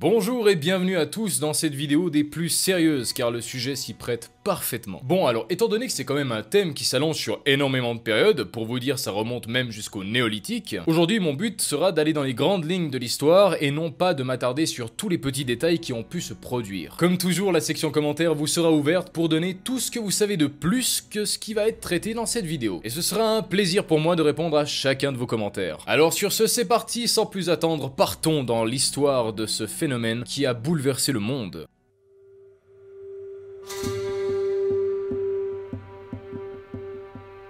Bonjour et bienvenue à tous dans cette vidéo des plus sérieuses car le sujet s'y prête parfaitement. Bon alors étant donné que c'est quand même un thème qui s'allonge sur énormément de périodes, pour vous dire ça remonte même jusqu'au néolithique, aujourd'hui mon but sera d'aller dans les grandes lignes de l'histoire et non pas de m'attarder sur tous les petits détails qui ont pu se produire. Comme toujours la section commentaires vous sera ouverte pour donner tout ce que vous savez de plus que ce qui va être traité dans cette vidéo. Et ce sera un plaisir pour moi de répondre à chacun de vos commentaires. Alors sur ce c'est parti, sans plus attendre, partons dans l'histoire de ce phénomène qui a bouleversé le monde.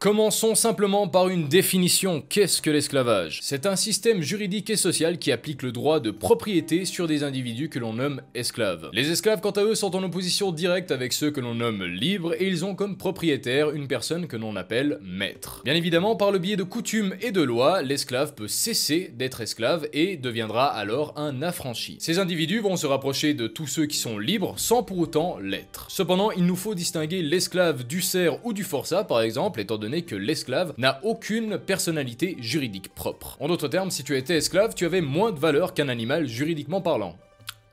Commençons simplement par une définition. Qu'est-ce que l'esclavage? C'est un système juridique et social qui applique le droit de propriété sur des individus que l'on nomme esclaves. Les esclaves, quant à eux, sont en opposition directe avec ceux que l'on nomme libres et ils ont comme propriétaire une personne que l'on appelle maître. Bien évidemment, par le biais de coutumes et de lois, l'esclave peut cesser d'être esclave et deviendra alors un affranchi. Ces individus vont se rapprocher de tous ceux qui sont libres sans pour autant l'être. Cependant, il nous faut distinguer l'esclave du cerf ou du forçat, par exemple, étant donné que l'esclave n'a aucune personnalité juridique propre. En d'autres termes, si tu étais esclave, tu avais moins de valeur qu'un animal juridiquement parlant.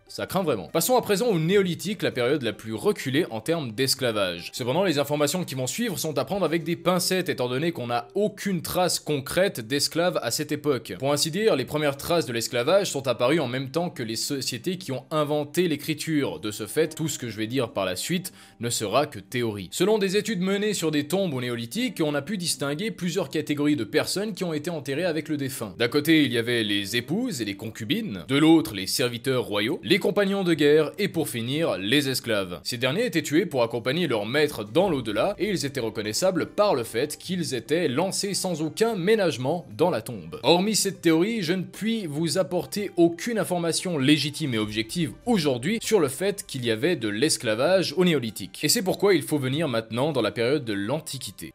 Ça craint vraiment. Passons à présent au néolithique, la période la plus reculée en termes d'esclavage. Cependant, les informations qui vont suivre sont à prendre avec des pincettes étant donné qu'on n'a aucune trace concrète d'esclaves à cette époque. Pour ainsi dire, les premières traces de l'esclavage sont apparues en même temps que les sociétés qui ont inventé l'écriture. De ce fait, tout ce que je vais dire par la suite ne sera que théorie. Selon des études menées sur des tombes au néolithique, on a pu distinguer plusieurs catégories de personnes qui ont été enterrées avec le défunt. D'un côté, il y avait les épouses et les concubines, de l'autre, les serviteurs royaux, compagnons de guerre et pour finir, les esclaves. Ces derniers étaient tués pour accompagner leur maître dans l'au-delà et ils étaient reconnaissables par le fait qu'ils étaient lancés sans aucun ménagement dans la tombe. Hormis cette théorie, je ne puis vous apporter aucune information légitime et objective aujourd'hui sur le fait qu'il y avait de l'esclavage au néolithique. Et c'est pourquoi il faut venir maintenant dans la période de l'Antiquité.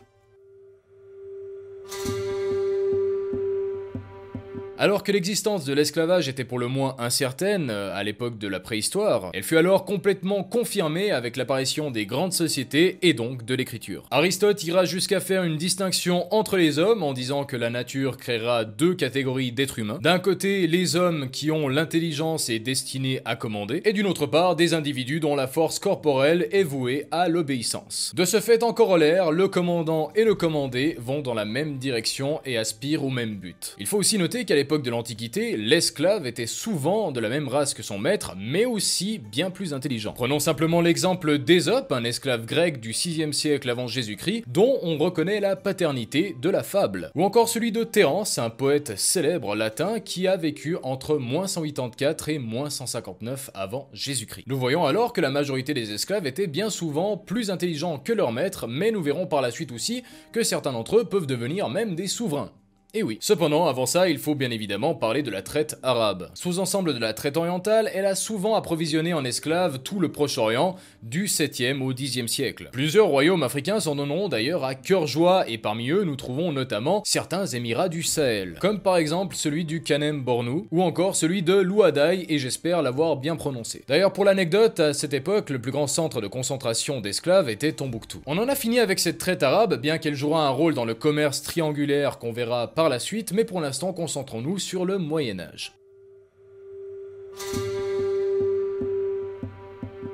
Alors que l'existence de l'esclavage était pour le moins incertaine euh, à l'époque de la préhistoire, elle fut alors complètement confirmée avec l'apparition des grandes sociétés et donc de l'écriture. Aristote ira jusqu'à faire une distinction entre les hommes en disant que la nature créera deux catégories d'êtres humains. D'un côté, les hommes qui ont l'intelligence et destinés à commander, et d'une autre part, des individus dont la force corporelle est vouée à l'obéissance. De ce fait, en corollaire, le commandant et le commandé vont dans la même direction et aspirent au même but. Il faut aussi noter qu'à l'époque de l'Antiquité, l'esclave était souvent de la même race que son maître, mais aussi bien plus intelligent. Prenons simplement l'exemple d'Ésope, un esclave grec du 6e siècle avant Jésus-Christ, dont on reconnaît la paternité de la fable. Ou encore celui de Terence, un poète célèbre latin qui a vécu entre moins 184 et moins 159 avant Jésus-Christ. Nous voyons alors que la majorité des esclaves étaient bien souvent plus intelligents que leur maître, mais nous verrons par la suite aussi que certains d'entre eux peuvent devenir même des souverains. Et eh oui. Cependant, avant ça, il faut bien évidemment parler de la traite arabe. Sous-ensemble de la traite orientale, elle a souvent approvisionné en esclaves tout le Proche-Orient du 7e au 10e siècle. Plusieurs royaumes africains s'en donneront d'ailleurs à cœur joie et parmi eux nous trouvons notamment certains émirats du Sahel, comme par exemple celui du Kanem Bornou ou encore celui de Louadaï et j'espère l'avoir bien prononcé. D'ailleurs pour l'anecdote, à cette époque, le plus grand centre de concentration d'esclaves était Tombouctou. On en a fini avec cette traite arabe, bien qu'elle jouera un rôle dans le commerce triangulaire qu'on verra par la suite, mais pour l'instant concentrons-nous sur le Moyen Âge.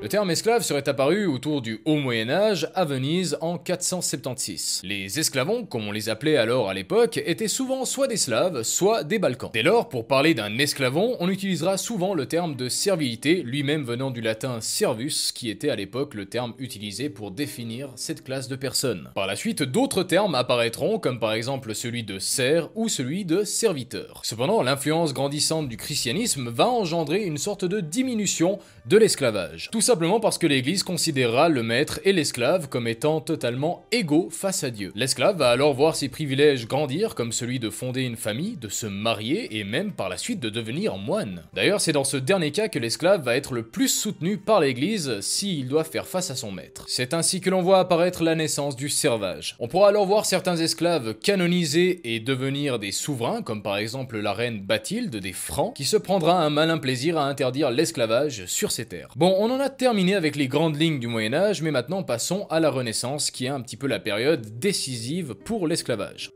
Le terme esclave serait apparu autour du Haut Moyen Âge à Venise en 476. Les esclavons, comme on les appelait alors à l'époque, étaient souvent soit des Slaves, soit des Balkans. Dès lors, pour parler d'un esclavon, on utilisera souvent le terme de servilité, lui-même venant du latin servus, qui était à l'époque le terme utilisé pour définir cette classe de personnes. Par la suite, d'autres termes apparaîtront, comme par exemple celui de serf ou celui de serviteur. Cependant, l'influence grandissante du christianisme va engendrer une sorte de diminution de l'esclavage. Simplement parce que l'Église considérera le maître et l'esclave comme étant totalement égaux face à Dieu. L'esclave va alors voir ses privilèges grandir comme celui de fonder une famille, de se marier et même par la suite de devenir moine. D'ailleurs, c'est dans ce dernier cas que l'esclave va être le plus soutenu par l'Église s'il doit faire face à son maître. C'est ainsi que l'on voit apparaître la naissance du servage. On pourra alors voir certains esclaves canonisés et devenir des souverains, comme par exemple la reine Bathilde des Francs, qui se prendra un malin plaisir à interdire l'esclavage sur ses terres. Bon, on en a terminé avec les grandes lignes du Moyen Âge, mais maintenant passons à la Renaissance, qui est un petit peu la période décisive pour l'esclavage.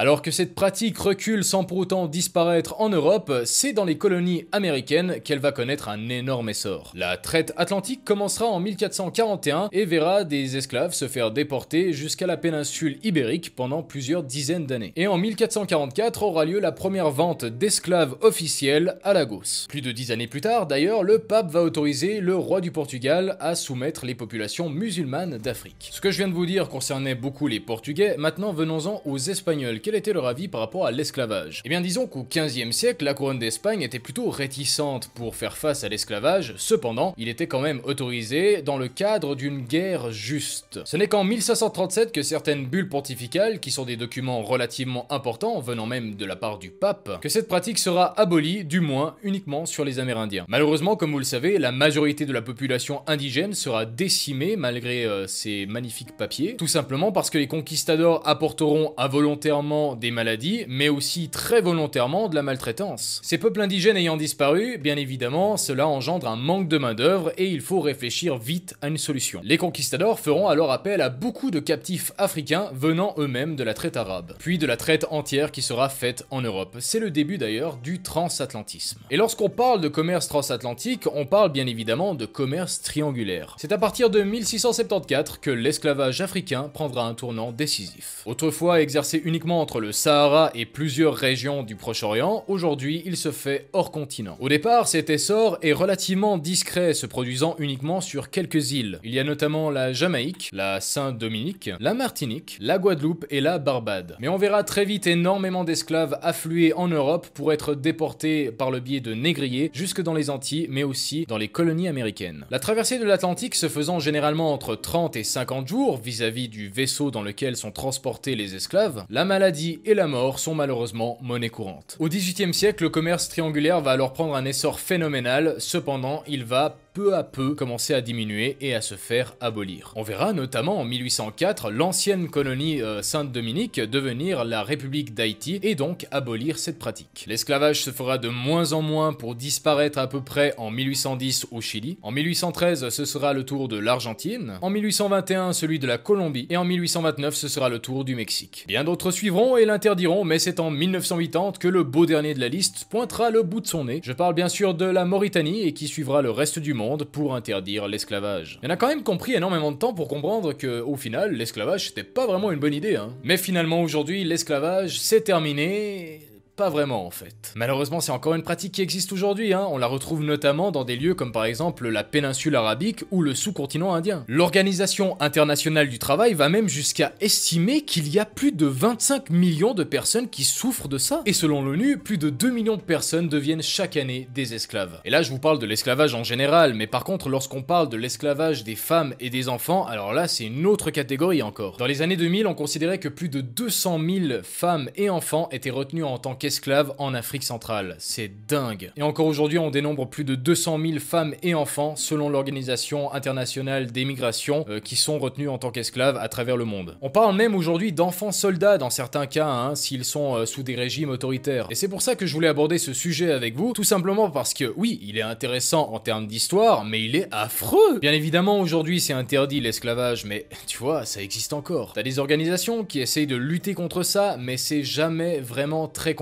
Alors que cette pratique recule sans pour autant disparaître en Europe, c'est dans les colonies américaines qu'elle va connaître un énorme essor. La traite atlantique commencera en 1441 et verra des esclaves se faire déporter jusqu'à la péninsule ibérique pendant plusieurs dizaines d'années. Et en 1444 aura lieu la première vente d'esclaves officielle à Lagos. Plus de dix années plus tard, d'ailleurs, le pape va autoriser le roi du Portugal à soumettre les populations musulmanes d'Afrique. Ce que je viens de vous dire concernait beaucoup les Portugais, maintenant venons-en aux Espagnols. Quel était leur avis par rapport à l'esclavage? Eh bien disons qu'au 15e siècle, la couronne d'Espagne était plutôt réticente pour faire face à l'esclavage, cependant, il était quand même autorisé dans le cadre d'une guerre juste. Ce n'est qu'en 1537 que certaines bulles pontificales, qui sont des documents relativement importants, venant même de la part du pape, que cette pratique sera abolie, du moins uniquement sur les Amérindiens. Malheureusement, comme vous le savez, la majorité de la population indigène sera décimée malgré euh, ces magnifiques papiers, tout simplement parce que les conquistadors apporteront involontairement des maladies, mais aussi très volontairement de la maltraitance. Ces peuples indigènes ayant disparu, bien évidemment, cela engendre un manque de main-d'œuvre et il faut réfléchir vite à une solution. Les conquistadors feront alors appel à beaucoup de captifs africains venant eux-mêmes de la traite arabe, puis de la traite entière qui sera faite en Europe. C'est le début d'ailleurs du transatlantisme. Et lorsqu'on parle de commerce transatlantique, on parle bien évidemment de commerce triangulaire. C'est à partir de 1674 que l'esclavage africain prendra un tournant décisif. Autrefois exercé uniquement entre le Sahara et plusieurs régions du Proche-Orient, aujourd'hui il se fait hors continent. Au départ, cet essor est relativement discret, se produisant uniquement sur quelques îles. Il y a notamment la Jamaïque, la Saint-Dominique, la Martinique, la Guadeloupe et la Barbade. Mais on verra très vite énormément d'esclaves affluer en Europe pour être déportés par le biais de négriers jusque dans les Antilles, mais aussi dans les colonies américaines. La traversée de l'Atlantique se faisant généralement entre 30 et 50 jours vis-à-vis du vaisseau dans lequel sont transportés les esclaves, la maladie et la mort sont malheureusement monnaie courante. Au XVIIIe siècle, le commerce triangulaire va alors prendre un essor phénoménal, cependant il va peu à peu commencer à diminuer et à se faire abolir. On verra notamment en 1804 l'ancienne colonie euh, Sainte-Dominique devenir la République d'Haïti et donc abolir cette pratique. L'esclavage se fera de moins en moins pour disparaître à peu près en 1810 au Chili. En 1813 ce sera le tour de l'Argentine. En 1821 celui de la Colombie et en 1829 ce sera le tour du Mexique. Bien d'autres suivront et l'interdiront mais c'est en 1980 que le beau dernier de la liste pointera le bout de son nez. Je parle bien sûr de la Mauritanie et qui suivra le reste du monde pour interdire l'esclavage. En a quand même compris énormément de temps pour comprendre que, au final, l'esclavage c'était pas vraiment une bonne idée. Hein. Mais finalement aujourd'hui, l'esclavage c'est terminé pas vraiment en fait. Malheureusement c'est encore une pratique qui existe aujourd'hui, hein. on la retrouve notamment dans des lieux comme par exemple la péninsule arabique ou le sous-continent indien. L'Organisation internationale du travail va même jusqu'à estimer qu'il y a plus de 25 millions de personnes qui souffrent de ça, et selon l'ONU, plus de 2 millions de personnes deviennent chaque année des esclaves. Et là je vous parle de l'esclavage en général, mais par contre lorsqu'on parle de l'esclavage des femmes et des enfants, alors là c'est une autre catégorie encore. Dans les années 2000, on considérait que plus de 200 000 femmes et enfants étaient retenus en tant qu'esclaves en Afrique centrale. C'est dingue. Et encore aujourd'hui, on dénombre plus de 200 000 femmes et enfants, selon l'Organisation internationale des migrations, euh, qui sont retenus en tant qu'esclaves à travers le monde. On parle même aujourd'hui d'enfants soldats dans certains cas, hein, s'ils sont euh, sous des régimes autoritaires. Et c'est pour ça que je voulais aborder ce sujet avec vous, tout simplement parce que oui, il est intéressant en termes d'histoire, mais il est affreux. Bien évidemment, aujourd'hui, c'est interdit l'esclavage, mais tu vois, ça existe encore. T'as des organisations qui essayent de lutter contre ça, mais c'est jamais vraiment très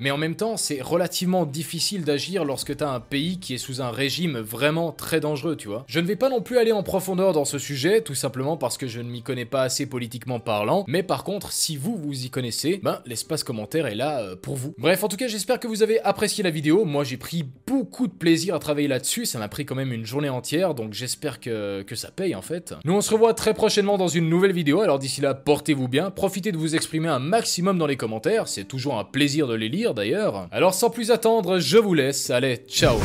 mais en même temps, c'est relativement difficile d'agir lorsque t'as un pays qui est sous un régime vraiment très dangereux, tu vois. Je ne vais pas non plus aller en profondeur dans ce sujet, tout simplement parce que je ne m'y connais pas assez politiquement parlant, mais par contre, si vous vous y connaissez, ben l'espace commentaire est là euh, pour vous. Bref, en tout cas, j'espère que vous avez apprécié la vidéo. Moi, j'ai pris beaucoup de plaisir à travailler là-dessus, ça m'a pris quand même une journée entière, donc j'espère que, que ça paye en fait. Nous, on se revoit très prochainement dans une nouvelle vidéo, alors d'ici là, portez-vous bien, profitez de vous exprimer un maximum dans les commentaires, c'est toujours un plaisir de les lire d'ailleurs. Alors sans plus attendre, je vous laisse, allez, ciao